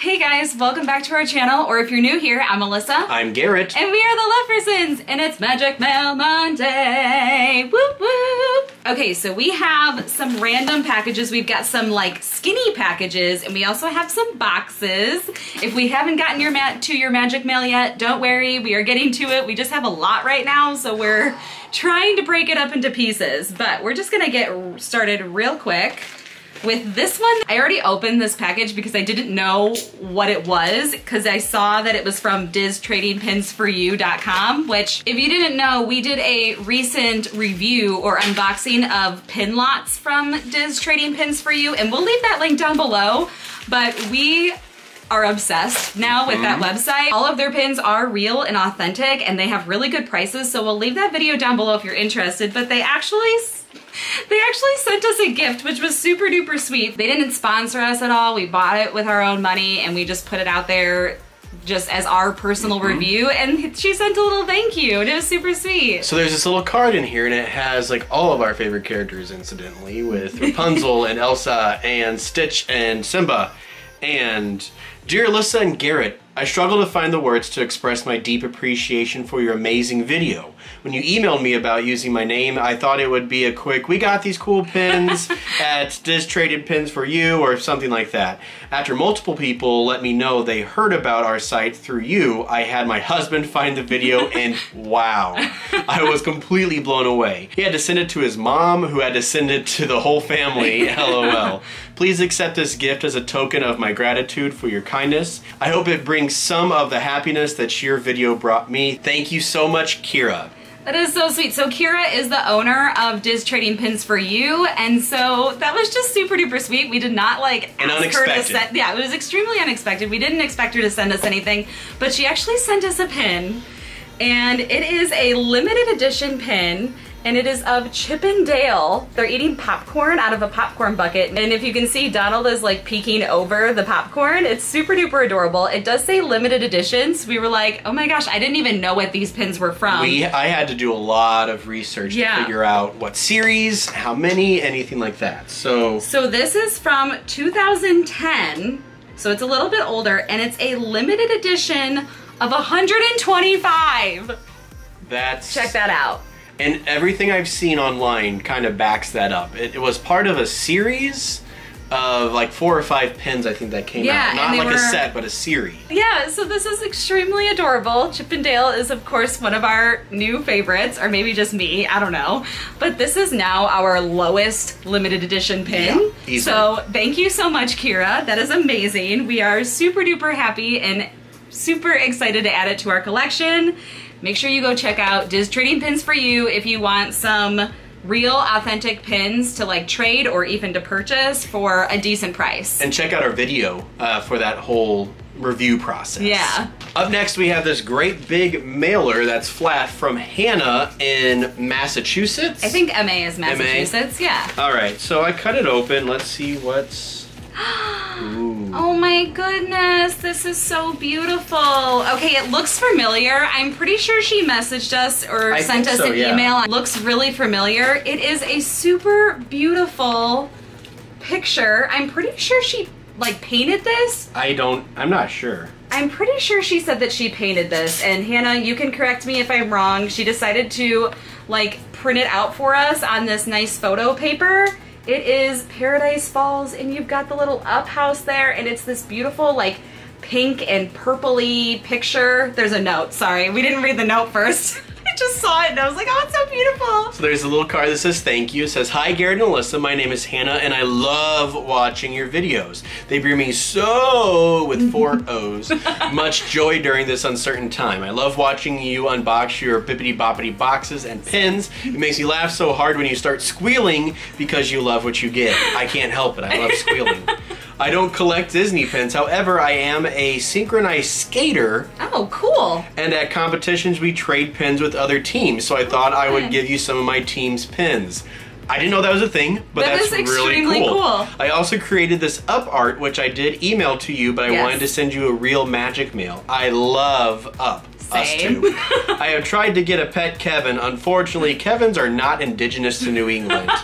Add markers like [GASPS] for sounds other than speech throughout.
Hey guys, welcome back to our channel, or if you're new here, I'm Alyssa. I'm Garrett. And we are the Leffersons, and it's Magic Mail Monday. Whoop whoop. Okay, so we have some random packages. We've got some like skinny packages, and we also have some boxes. If we haven't gotten your mat to your Magic Mail yet, don't worry, we are getting to it. We just have a lot right now, so we're trying to break it up into pieces, but we're just gonna get started real quick. With this one, I already opened this package because I didn't know what it was because I saw that it was from DizTradingPinsForYou.com, which if you didn't know, we did a recent review or unboxing of pin lots from Diz Trading Pins For You, and we'll leave that link down below, but we are obsessed now with that mm-hmm. website. All of their pins are real and authentic and they have really good prices, so we'll leave that video down below if you're interested, but they actually [LAUGHS] they actually sent us a gift, which was super duper sweet. They didn't sponsor us at all. We bought it with our own money and we just put it out there just as our personal Mm-hmm. review and she sent a little thank you and it was super sweet. So there's this little card in here, and it has like all of our favorite characters, incidentally, with [LAUGHS] Rapunzel and Elsa and Stitch and Simba. And dear Alyssa and Garrett, I struggle to find the words to express my deep appreciation for your amazing video. When you emailed me about using my name, I thought it would be a quick, we got these cool pins [LAUGHS] at Diz Traded Pins for You or something like that. After multiple people let me know they heard about our site through you, I had my husband find the video [LAUGHS] and wow, I was completely blown away. He had to send it to his mom, who had to send it to the whole family, [LAUGHS] lol. Please accept this gift as a token of my gratitude for your kindness. I hope it brings some of the happiness that your video brought me. Thank you so much, Kira. That is so sweet. So Kira is the owner of Diz Trading Pins for You, and so that was just super duper sweet. We did not like And ask her to send. Yeah, it was extremely unexpected. We didn't expect her to send us anything, but she actually sent us a pin, and it is a limited edition pin. And it is of Chip and Dale. They're eating popcorn out of a popcorn bucket. And if you can see, Donald is like peeking over the popcorn. It's super duper adorable. It does say limited editions. We were like, oh my gosh, I didn't even know what these pins were from. We I had to do a lot of research Yeah. to figure out what series, how many, anything like that. So So this is from 2010, so it's a little bit older, and it's a limited edition of 125. that's Check that out. And everything I've seen online kind of backs that up. It, it was part of a series of like four or five pins, I think that came Yeah, out. Not like a set, but a series. Yeah, so this is extremely adorable. Chip and Dale is, of course, one of our new favorites, or maybe just me, I don't know. But this is now our lowest limited edition pin. Yeah, so thank you so much, Kira. That is amazing. We are super duper happy and super excited to add it to our collection. Make sure you go check out Diz Trading Pins for You if you want some real authentic pins to like trade or even to purchase for a decent price. And check out our video uh, for that whole review process. Yeah. Up next, we have this great big mailer that's flat from Hannah in Massachusetts. I think MA is Massachusetts, yeah. All right, so I cut it open. Let's see what's. [GASPS] Ooh. Oh my goodness, this is so beautiful. Okay, it looks familiar. I'm pretty sure she messaged us or I sent us so, an yeah. email. It looks really familiar. It is a super beautiful picture. I'm pretty sure she like painted this. I don't. I'm not sure. I'm pretty sure she said that she painted this. And Hannah, you can correct me if I'm wrong. She decided to like print it out for us on this nice photo paper. It is Paradise Falls and you've got the little up house there and it's this beautiful like pink and purpley picture. There's a note, sorry. We didn't read the note first. [LAUGHS] I just saw it and I was like, oh, it's so beautiful. So there's a little card that says thank you. It says, Hi Garrett and Alyssa, my name is Hannah and I love watching your videos. They bring me so, with four [LAUGHS] O's, much joy during this uncertain time. I love watching you unbox your bippity boppity boxes and pins. It makes me laugh so hard when you start squealing because you love what you get. I can't help it, I love squealing. [LAUGHS] I don't collect Disney pins, however, I am a synchronized skater Oh, cool. and at competitions, we trade pins with other teams. So I thought I would give you some of my team's pins. I didn't know that was a thing, but That that's is really extremely cool. cool. I also created this up art, which I did email to you, but I Yes. wanted to send you a real magic mail. I love up. Us Same. I have tried to get a pet Kevin. Unfortunately, Kevins are not indigenous to New England. [LAUGHS]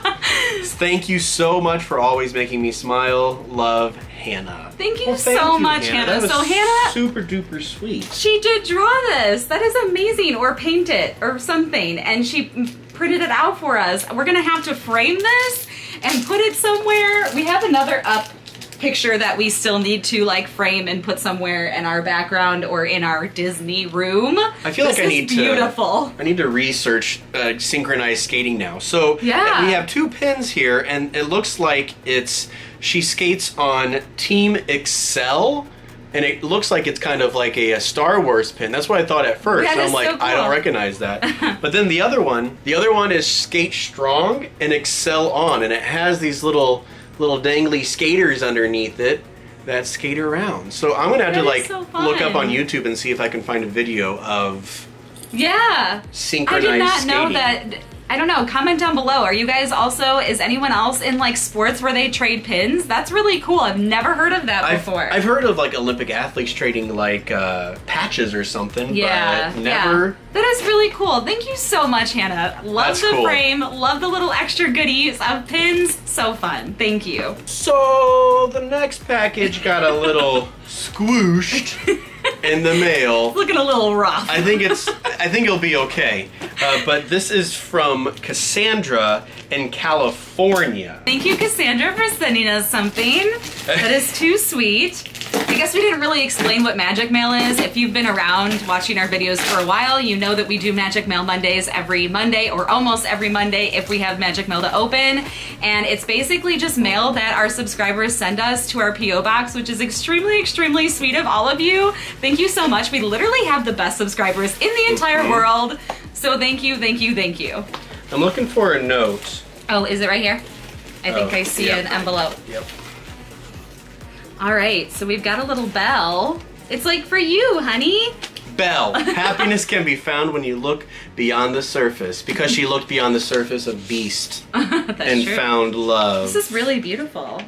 Thank you so much for always making me smile. Love, Hannah. Thank you Well, thank so you, much, Hannah. That was So, Hannah- super duper sweet. She did draw this. That is amazing. Or paint it or something. And she printed it out for us. We're going to have to frame this and put it somewhere. We have another up picture that we still need to like frame and put somewhere in our background or in our Disney room. I feel This like I need to- beautiful. I need to research uh, synchronized skating now. So Yeah. we have two pins here, and it looks like it's she skates on Team Excel, and it looks like it's kind of like a, a Star Wars pin. That's what I thought at first. And I'm like, so I don't recognize that. [LAUGHS] but then the other one, the other one is Skate Strong and Excel On, and it has these little little dangly skaters underneath it. That skate around. So I'm gonna have That to like so look up on YouTube and see if I can find a video of Yeah. I synchronized did not know skating. that. I don't know. Comment down below. Are you guys also? Is anyone else in like sports where they trade pins? That's really cool. I've never heard of that I've, before. I've heard of like Olympic athletes trading like uh, patches or something, yeah, but never. yeah. That is really cool. Thank you so much, Hannah. Love That's the cool. frame. Love the little extra goodies of pins. So fun. Thank you. So the next package got a little [LAUGHS] squooshed in the mail. Looking a little rough. I think it's. I think it'll be okay. [LAUGHS] Uh, but this is from Cassandra in California. Thank you, Cassandra, for sending us something. That is too sweet. I guess we didn't really explain what Magic Mail is. If you've been around watching our videos for a while, you know that we do Magic Mail Mondays every Monday or almost every Monday if we have Magic Mail to open. And it's basically just mail that our subscribers send us to our P.O. Box, which is extremely, extremely sweet of all of you. Thank you so much. We literally have the best subscribers in the entire world. So thank you, thank you, thank you. I'm looking for a note. Oh, is it right here? I think Oh, I see yeah. an envelope. Yep. All right, so we've got a little bell. It's like for you, honey. Bell. [LAUGHS] happiness can be found when you look beyond the surface. Because she looked beyond the surface of Beast [LAUGHS] and true. found love. This is really beautiful.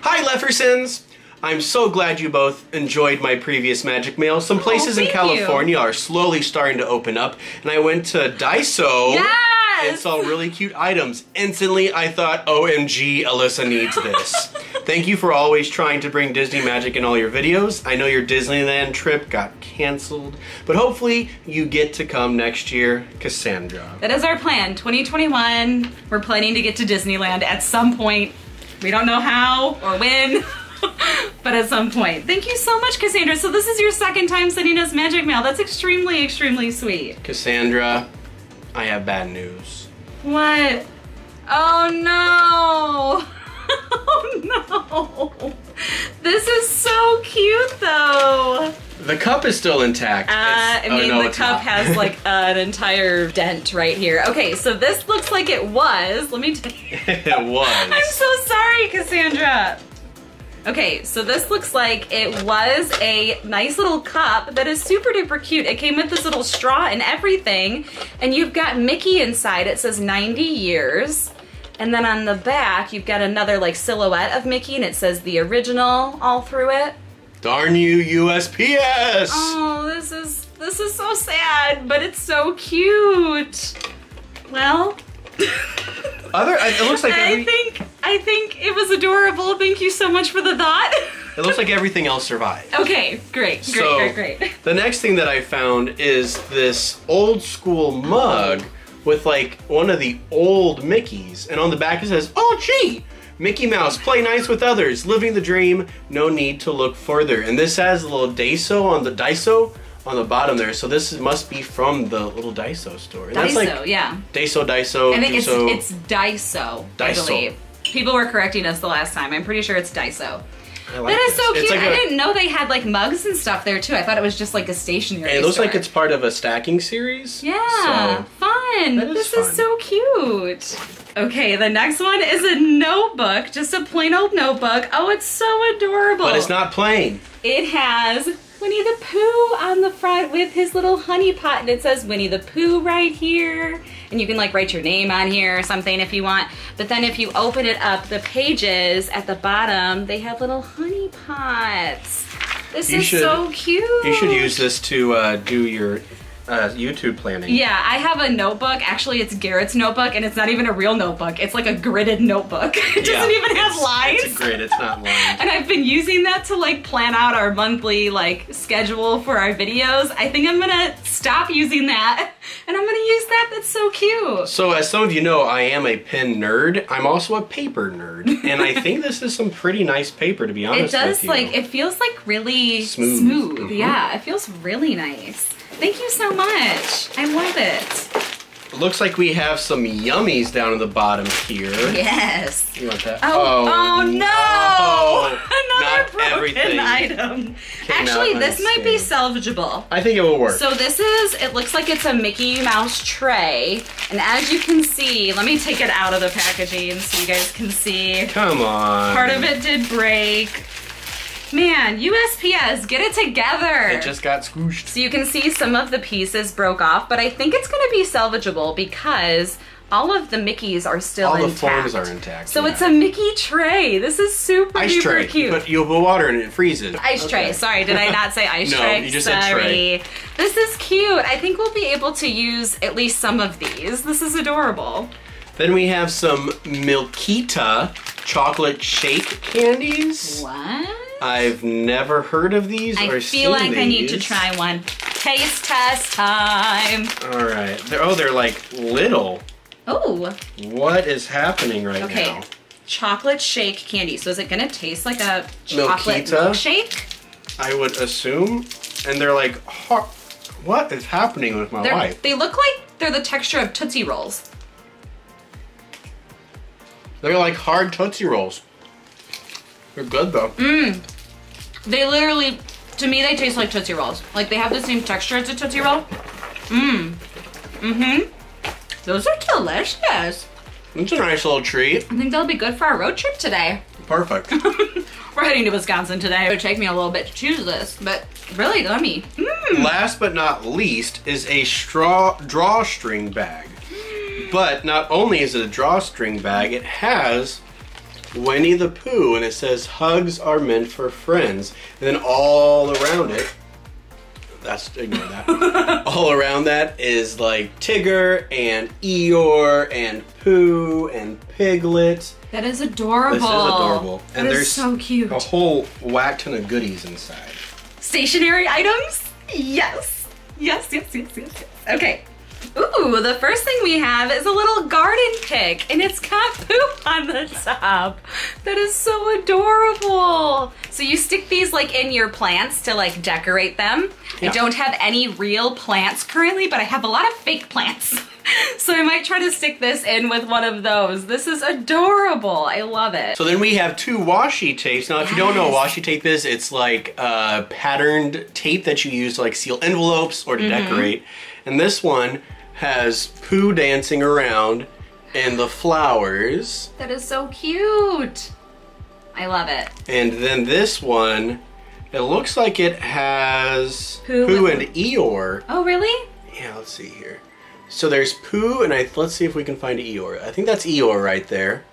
Hi, Leffersons! I'm so glad you both enjoyed my previous Magic Mail. Some oh, places in thank California are slowly starting to open up, and I went to Daiso and Yes! saw really cute items. Instantly, I thought, OMG, Alyssa needs this. [LAUGHS] Thank you for always trying to bring Disney magic in all your videos. I know your Disneyland trip got canceled, but hopefully you get to come next year, Cassandra. That is our plan. 2021. We're planning to get to Disneyland at some point. We don't know how or when, [LAUGHS] but at some point. Thank you so much, Cassandra. So this is your second time sending us magic mail. That's extremely, extremely sweet. Cassandra, I have bad news. What? Oh no! [LAUGHS] Oh no! This is so cute though. The cup is still intact. Uh, I oh, mean, no, the cup not. has like [LAUGHS] an entire dent right here. Okay, so this looks like it was. Let me tell you. [LAUGHS] it was. I'm so sorry, Cassandra. Okay, so this looks like it was a nice little cup that is super duper cute. It came with this little straw and everything, and you've got Mickey inside. It says 90 years. And then on the back, you've got another like silhouette of Mickey, and it says the original all through it. Darn you, USPS! Oh, this is this is so sad, but it's so cute. Well, Other, it looks like [LAUGHS] I think I think it was adorable. Thank you so much for the thought. [LAUGHS] it looks like everything else survived. okay, great, great, So- great, great. The next thing that I found is this old school mug with like one of the old Mickeys, and on the back it says, "Oh gee, Mickey Mouse, play nice with others, living the dream, no need to look further." And this has a little Daiso on the Daiso on the bottom there, so this is- must be from the little Daiso store. And Daiso, that's like yeah. Daiso, Daiso, I think it's Duso. it's Daiso, I believe. People were correcting us the last time. I'm pretty sure it's Daiso. I like That is this. so cute. like I a- didn't know they had like mugs and stuff there too. I thought it was just like a stationery. It looks store. like it's part of a stacking series. Yeah, So, fun. Is this fun. is so cute. Okay, the next one is a notebook, just a plain old notebook. Oh, it's so adorable. but it's not plain. It has Winnie the Pooh on the front with his little honey pot, and it says Winnie the Pooh right here. And you can like write your name on here or something if you want. But then if you open it up, the pages at the bottom, they have little honey pots. This You is should- so cute. You should use this to uh, do your uh, YouTube planning. Yeah, I have a notebook. Actually, it's Garrett's notebook, and it's not even a real notebook. It's like a gridded notebook. [LAUGHS] It Yeah, doesn't even have lines. It's a grid. It's not lines. and I've been using that to like plan out our monthly like schedule for our videos. I think I'm gonna stop using that [LAUGHS] and I'm gonna use that. That's so cute. So, as some of you know, I am a pen nerd. I'm also a paper nerd, [LAUGHS] and I think this is some pretty nice paper, to be honest. It does like it feels like really Smooth. smooth. Mhm. Yeah, it feels really nice. Thank you so much. I love it. Looks like we have some yummies down in the bottom here. Yes. You want that? Oh, oh, oh no! Another broken item. Actually, out this might be salvageable. I think it will work. So this is, it looks like it's a Mickey Mouse tray. And as you can see, let me take it out of the packaging so you guys can see. Come on. Part of it did break. Man, USPS, get it together. It just got squooshed. So you can see some of the pieces broke off, but I think it's gonna be salvageable because all of the Mickeys are still All the intact. forms are intact. So yeah. it's a Mickey tray. This is super ice duper tray. cute. But you put water in it, it freezes. Ice tray. Sorry, did I not say ice [LAUGHS] No, tray? you just said Sorry. tray. This is cute. I think we'll be able to use at least some of these. This is adorable. Then we have some Milkita chocolate shake candies. What? I've never heard of these I or seen like I feel like I need to try one. Taste test time. All right. They're, oh, they're like little. Oh, What is happening right okay. now? Chocolate shake candy. So is it gonna taste like a chocolate Milkita? milkshake? I would assume. And they're like, what is happening with my They're, life? they look like they're the texture of Tootsie Rolls. They're like hard Tootsie Rolls. They're good though. Mm. They literally, to me, they taste like Tootsie Rolls. Like they have the same texture as a Tootsie Roll. Mmm. Mm-hmm. Those are delicious. It's a nice little treat. I think they'll be good for our road trip today. Perfect. [LAUGHS] We're heading to Wisconsin today. It would take me a little bit to choose this, but really yummy. Mmm. Last but not least is a straw drawstring bag. [GASPS] But not only is it a drawstring bag, it has Winnie the Pooh and it says hugs are meant for friends. And then all around it, that's ignore that. [LAUGHS] all around that is like Tigger and Eeyore and Pooh and Piglet. That is adorable. This is adorable. That And is there's so cute. A whole whack ton of goodies inside. Stationary items? Yes. Yes, yes, yes, yes, yes. Okay. Ooh, the first thing we have is a little garden pick, and it's got Pooh on the top. That is so adorable. So you stick these like in your plants to like decorate them. Yeah. I don't have any real plants currently, but I have a lot of fake plants. [LAUGHS] So I might try to stick this in with one of those. This is adorable. I love it. So then we have two washi tapes. Now, if you don't know what washi tape is, it's like uh, patterned tape that you use to like seal envelopes or to Mm-hmm. decorate. And this one has Pooh dancing around and the flowers. That is so cute. I love it. And then this one, it looks like it has Pooh and Eeyore. Oh, really? Yeah, let's see here. So there's Pooh, and I let's see if we can find Eeyore. I think that's Eeyore right there.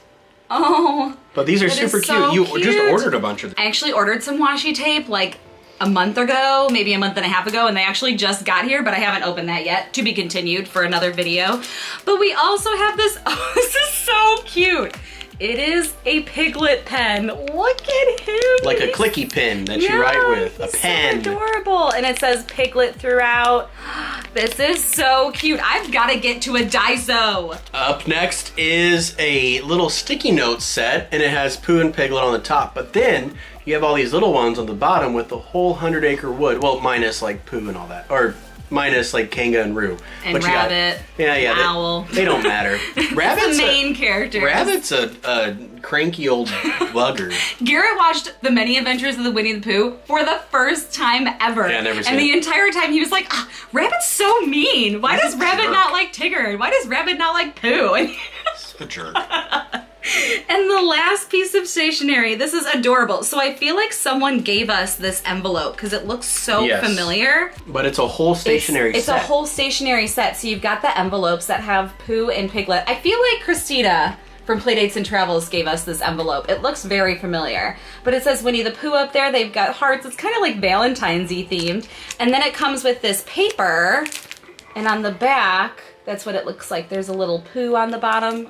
Oh, But these are super cute. You just ordered a bunch of them. I actually ordered some washi tape like a month ago, maybe a month and a half ago, and they actually just got here, but I haven't opened that yet. To be continued for another video. But we also have this, [LAUGHS] oh, this is so cute. It is a piglet pen. Look at him. Like a clicky pen that you write with. A he's so pen. adorable. And it says piglet throughout. [GASPS] This is so cute. I've got to get to a Daiso. Up next is a little sticky note set, and it has Pooh and Piglet on the top. But then you have all these little ones on the bottom with the whole hundred acre wood. Well, minus like Pooh and all that, or minus like Kanga and Roo. And But you got- Rabbit. yeah, yeah. They, Owl. They don't matter. [LAUGHS] Rabbit's the a, main character. Rabbit's a, a cranky old bugger. [LAUGHS] Garrett watched The Many Adventures of the Winnie the Pooh for the first time ever. Yeah, never seen And the it. entire time he was like, ah, Rabbit's so mean. Why He's does Rabbit jerk." not like Tigger? Why does Rabbit not like Pooh? [LAUGHS] And, a jerk. [LAUGHS] and the last piece of stationery, this is adorable. So I feel like someone gave us this envelope because it looks so Yes. familiar. But it's a whole stationary it's, it's set. a whole stationary set. So you've got the envelopes that have Pooh and Piglet. I feel like Christina from Playdates and Travels gave us this envelope. It looks very familiar. But it says Winnie the Pooh up there. They've got hearts. It's kind of like Valentine's y themed. And then it comes with this paper And on the back, that's what it looks like. There's a little Pooh on the bottom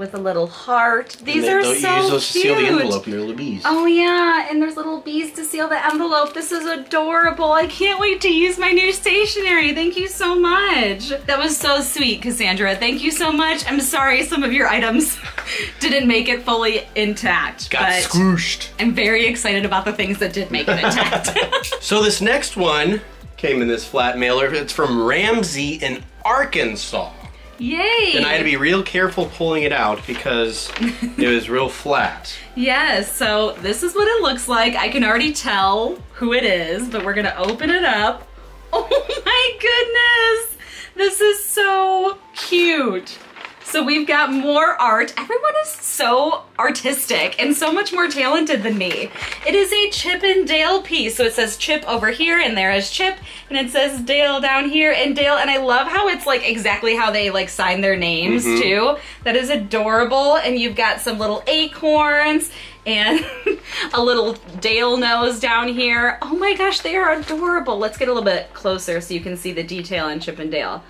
with a little heart. These And are so use those to cute. seal the envelope and they're little bees. Oh yeah, and there's little bees to seal the envelope. This is adorable. I can't wait to use my new stationery. Thank you so much. That was so sweet, Cassandra. Thank you so much. I'm sorry some of your items [LAUGHS] didn't make it fully intact, Got but squooshed. I'm very excited about the things that did make it intact. [LAUGHS] [LAUGHS] So this next one came in this flat mailer. It's from Ramsey in Arkansas. Yay! And I had to be real careful pulling it out because it was real flat. [LAUGHS] Yes, so this is what it looks like. I can already tell who it is, but we're gonna open it up. [LAUGHS] Oh my goodness! This is so cute. So we've got more art. Everyone is so artistic and so much more talented than me. It is a Chip and Dale piece. So it says Chip over here and there is Chip and it says Dale down here and Dale and I love how it's like exactly how they like sign their names mm-hmm. too. That is adorable and you've got some little acorns and [LAUGHS] a little Dale nose down here. Oh my gosh, they are adorable. Let's get a little bit closer so you can see the detail in Chip and Dale.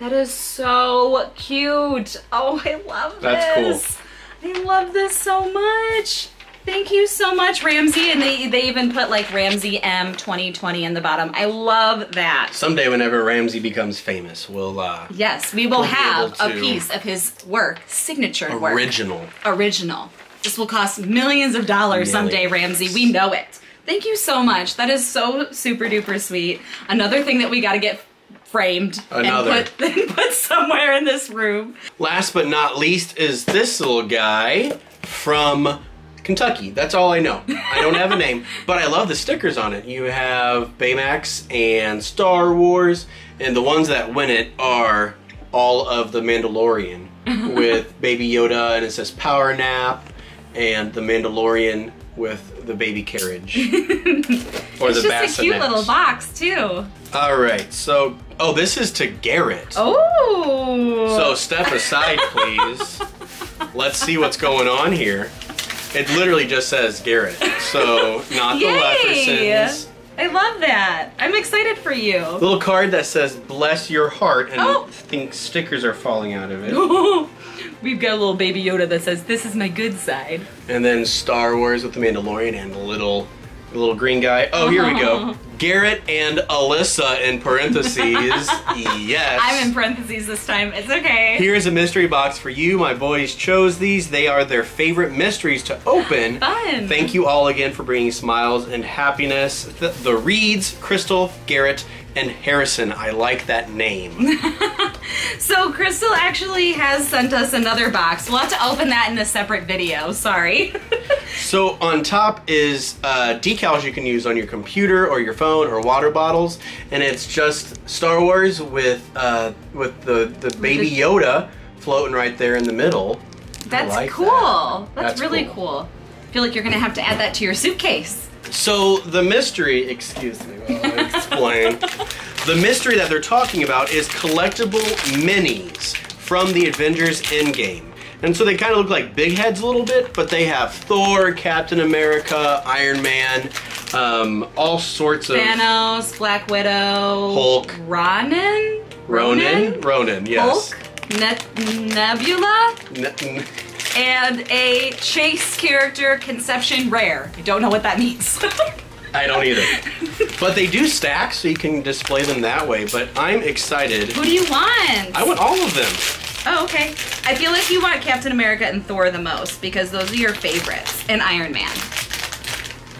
That is so cute. Oh, I love That's cool. this. I love this so much. Thank you so much, Ramsey. And they, they even put like Ramsey M 2020 in the bottom. I love that. Someday, whenever Ramsey becomes famous, we'll uh, Yes, we will We'll have a piece of his work, signature work. original. Original. This will cost millions of dollars someday, Millions. Ramsey. We know it. Thank you so much. That is so super duper sweet. Another thing that we got to get framed Another. and put, [LAUGHS] and put somewhere in this room. Last but not least is this little guy from Kentucky. That's all I know. I don't have a [LAUGHS] name, but I love the stickers on it. You have Baymax and Star Wars, and the ones that win it are all of the Mandalorian [LAUGHS] with Baby Yoda, and it says Power Nap, and the Mandalorian with the baby carriage. or It's the just a cute little box, too. All right, so oh, this is to Garrett. Oh. So step aside, please. Let's see what's going on here. It literally just says Garrett, so not the! Leffersons. I love that. I'm excited for you. Little card that says "Bless your heart," and Oh. I think stickers are falling out of it. [LAUGHS] We've got a little baby Yoda that says, This is my good side. And then Star Wars with the Mandalorian and the little, the little green guy. Oh, here we go. [LAUGHS] Garrett and Alyssa in parentheses. [LAUGHS] yes. I'm in parentheses this time. It's okay. Here's a mystery box for you. My boys chose these. They are their favorite mysteries to open. [GASPS] Fun. Thank you all again for bringing smiles and happiness. The, the Reeds, Crystal, Garrett, and Harrison. I like that name. [LAUGHS] So Crystal actually has sent us another box. We'll have to open that in a separate video. Sorry. [LAUGHS] so on top is uh, decals you can use on your computer or your phone or water bottles, and it's just Star Wars with uh, with the the baby Yoda floating right there in the middle. That's like cool. that. That's, That's really cool. cool. I feel like you're gonna have to add that to your suitcase. So the mystery, excuse me, while explain. the mystery that they're talking about is collectible minis from the Avengers Endgame. And so they kind of look like big heads a little bit, but they have Thor, Captain America, Iron Man, um, all sorts of Thanos, Black Widow, Hulk. Ronan, Ronin, Ronin, yes. Hulk, ne- Nebula, N- n- and a Chase character, Conception Rare. I don't know what that means. [LAUGHS] I don't either. [LAUGHS] but they do stack, so you can display them that way. But I'm excited. Who do you want? I want all of them. Oh, okay. I feel like you want Captain America and Thor the most because those are your favorites, and Iron Man.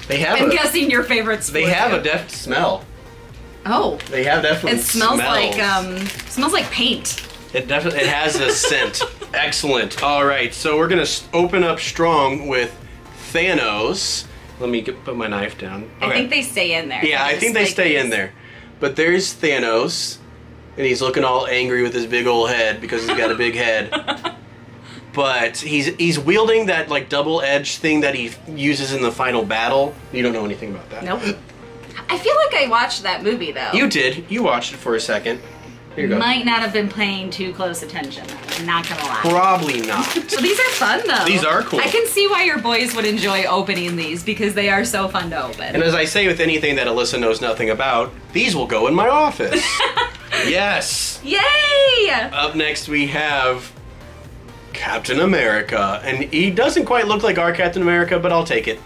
They have I'm a, guessing your favorites. they have too. a deft smell. Oh, They have definitely it smells, smells. like um, smells like paint. It definitely it has a scent. [LAUGHS] Excellent. All right, so we're gonna open up strong with Thanos. Let me get, put my knife down. I think they stay in there. Yeah, I think they like stay in there. But there's Thanos, and he's looking all angry with his big old head because he's got a big head. [LAUGHS] But he's he's wielding that like double edged thing that he uses in the final battle. You don't know anything about that. Nope. I feel like I watched that movie though. You did. You watched it for a second. Might not have been paying too close attention. I'm not gonna lie. Probably not. [LAUGHS] So these are fun though. These are cool. I can see why your boys would enjoy opening these because they are so fun to open. And as I say with anything that Alyssa knows nothing about, these will go in my office. [LAUGHS] Yes. Yay! Up next we have Captain America, and he doesn't quite look like our Captain America, but I'll take it.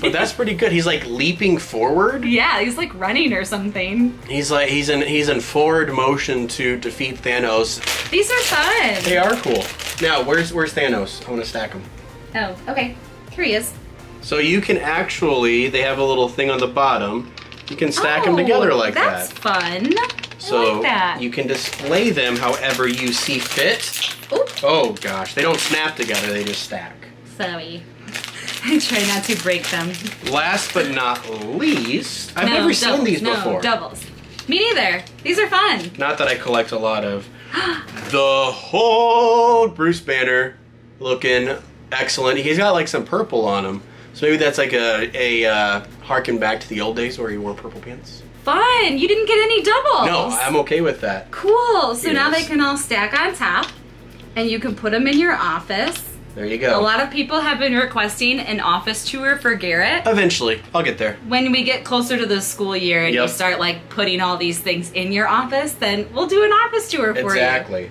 But that's pretty good. He's like leaping forward. Yeah, he's like running or something. He's like he's in he's in forward motion to defeat Thanos. These are fun. They are cool. Now, where's where's Thanos? I want to stack him. Oh, okay. Here he is. So you can actually they have a little thing on the bottom. You can stack them Oh, together like that's that. fun. So I like that. you can display them however you see fit. Oh gosh, they don't snap together, they just stack. sorry. I [LAUGHS] try not to break them. Last but not least, I've no, never doubles, seen these no, before. doubles. Me neither. These are fun. Not that I collect a lot of. [GASPS] the whole Bruce Banner looking excellent. He's got like some purple on him. So maybe that's like a, a uh, harken back to the old days where he wore purple pants. Fun. You didn't get any doubles. No, I'm okay with that. Cool. So now they can all stack on top, and you can put them in your office. There you go. A lot of people have been requesting an office tour for Garrett. Eventually, I'll get there. When we get closer to the school year and you Yep. start like putting all these things in your office, then we'll do an office tour for you. Exactly.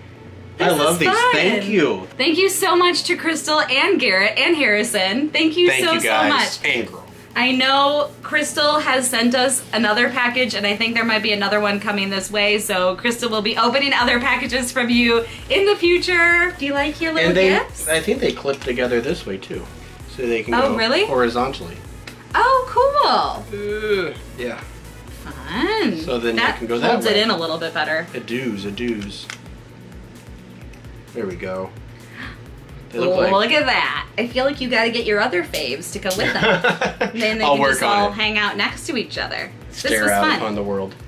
I love these. fun. Thank you. Thank you so much to Crystal and Garrett and Harrison. Thank you Thank so you guys. so much. And girl. I know Crystal has sent us another package, and I think there might be another one coming this way. So Crystal will be opening other packages from you in the future. Do you like your little And they, gifts? I think they clip together this way too, so they can Oh, go really? horizontally. Oh, cool! Uh, yeah. Fun. So then that you can go that holds it in a little bit better. A do's, a do's. There we go. They look like. look at that! I feel like you got to get your other faves to come with them. [LAUGHS] then they I'll can work just on all it. hang out next to each other. Stare this was out fun. upon the world. [LAUGHS]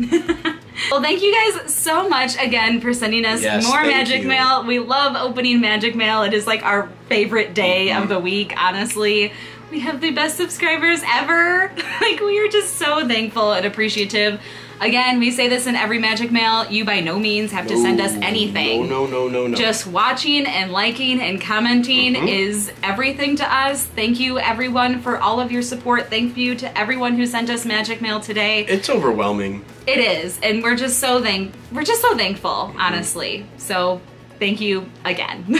well, thank you guys so much again for sending us Yes, more thank magic you. mail. We love opening magic mail. It is like our favorite day Mm-hmm. of the week, honestly. We have the best subscribers ever. [LAUGHS] like, we are just so thankful and appreciative. Again, we say this in every magic mail. You by no means have to send us anything. No, no, no, no, no. Just watching and liking and commenting Mhm. is everything to us. Thank you, everyone, for all of your support. Thank you to everyone who sent us magic mail today. It's overwhelming. It is, and we're just so thank we're just so thankful, honestly. So thank you again. [LAUGHS]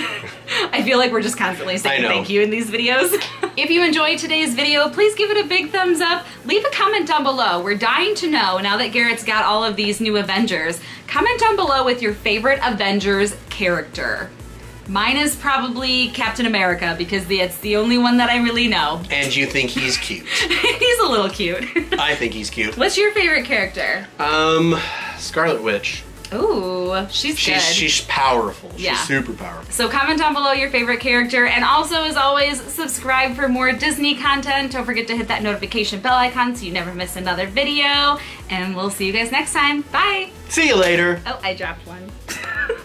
I feel like we're just constantly saying thank you in these videos. [LAUGHS] if you enjoyed today's video, please give it a big thumbs up. Leave a comment down below. We're dying to know now that Garrett's got all of these new Avengers. Comment down below with your favorite Avengers character. Mine is probably Captain America because it's the only one that I really know. And you think he's cute. [LAUGHS] He's a little cute. I think he's cute. What's your favorite character? Um, Scarlet Witch. Ooh, she's, She's good. she's powerful. She's super powerful. So comment down below your favorite character and also as always subscribe for more Disney content. Don't forget to hit that notification bell icon so you never miss another video and we'll see you guys next time. Bye. See you later. Oh, I dropped one. [LAUGHS]